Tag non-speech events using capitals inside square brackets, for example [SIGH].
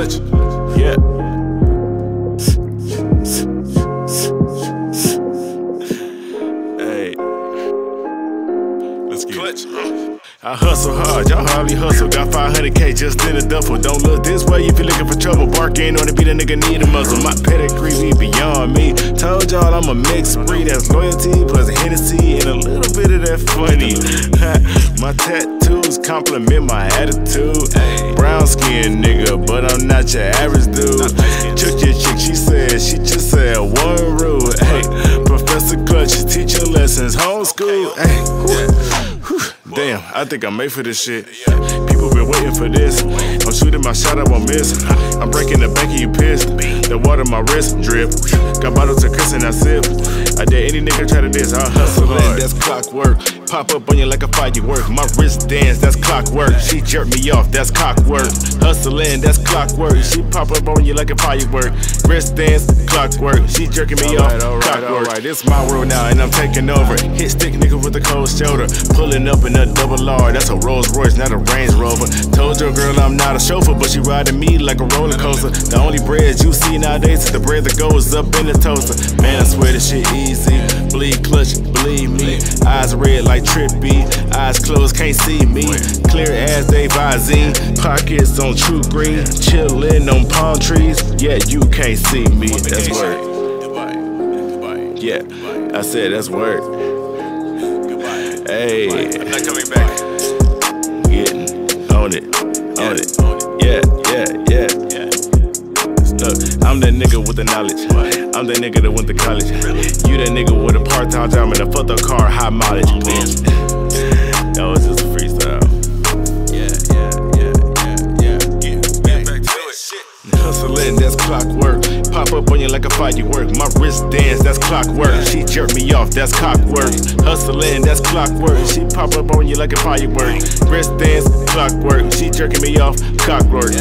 Clutch. Yeah. Hey, Let's get clutch. I hustle hard, y'all hardly hustle. Got 500k just in a duffel. Don't look this way if you're looking for trouble. Barking on the beat, a nigga need a muzzle. My pedigree be beyond me. Told y'all I'm a mixed breed. That's loyalty plus Hennessy and a little bit of that funny. [LAUGHS] my tattoos compliment my attitude. Brown skin nigga, but I'm not your average dude. Took your chick, she said, she just said one rule. Hey, Professor Clutch, teach your lessons, homeschool. Hey. Damn, I think I'm made for this shit. People been waiting for this. I'm shooting my shot, I won't miss. I'm breaking the bank of you pissed. The water my wrist drip. Got bottles of Chris and I sip. I dare any nigga try to diss. I hustle hard. That's clockwork. Pop up on you like a firework. My wrist dance, that's clockwork. She jerk me off, that's clockwork. Hustling, that's clockwork. She pop up on you like a firework. Wrist dance, clockwork. She jerking me off, clockwork. Alright, this my world now, and I'm taking over. Hit stick nigga with a cold shoulder. Pulling up in a double R. That's a Rolls Royce, not a Range Rover. Told your girl I'm not a chauffeur, but she riding me like a roller coaster. The only bread you see nowadays is the bread that goes up in the toaster. Man, I swear this shit easy. Bleed clutch, believe me. Eyes red like trippy. Eyes closed, can't see me. Clear as they Visine. Pockets on true green. Chillin' on palm trees. Yeah, you can't see me. That's. Dubai. Yeah, I said that's work. Goodbye. Hey, I'm not coming back. getting on it, on it. Look, I'm that nigga with the knowledge. I'm that nigga that went to college. You that nigga with a part-time job and a fucked up car, high mileage. That was just a freestyle. Yeah, yeah, yeah, yeah, yeah. Yeah. Get back to it. Hustling, that's clockwork. Pop up on you like a firework. My wrist dance, that's clockwork. She jerk me off, that's cockwork. Hustling, that's clockwork. She pop up on you like a firework. Wrist dance, clockwork. She jerking me off, cockwork.